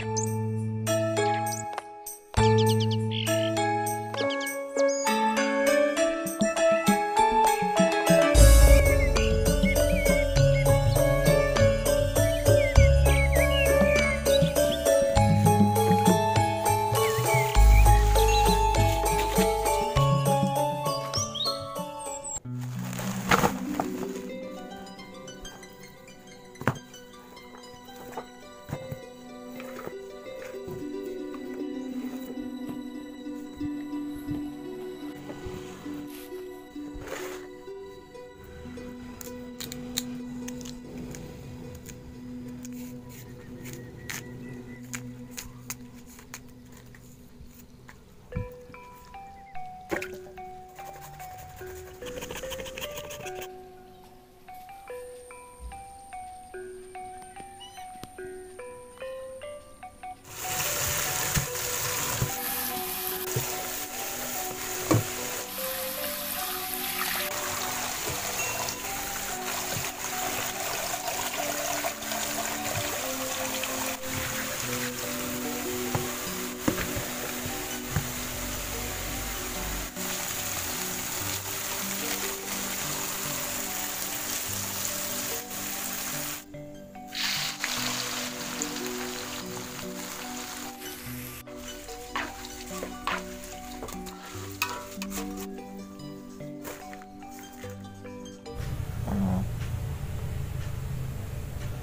you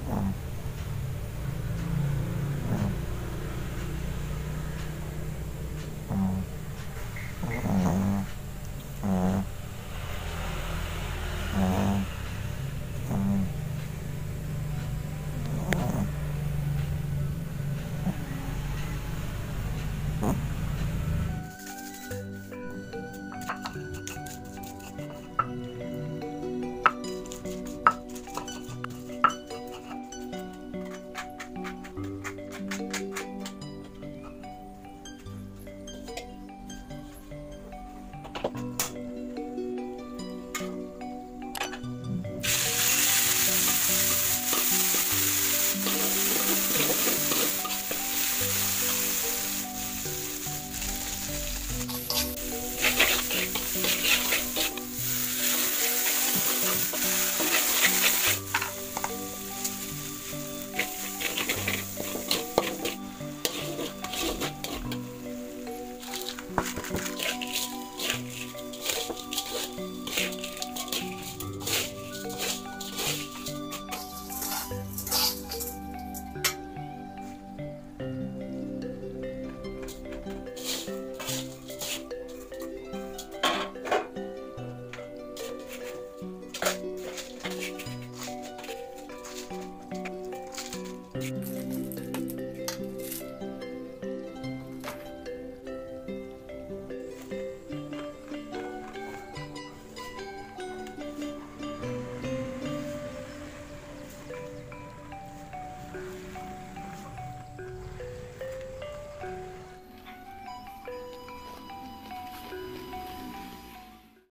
Yeah.